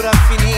Ora finished.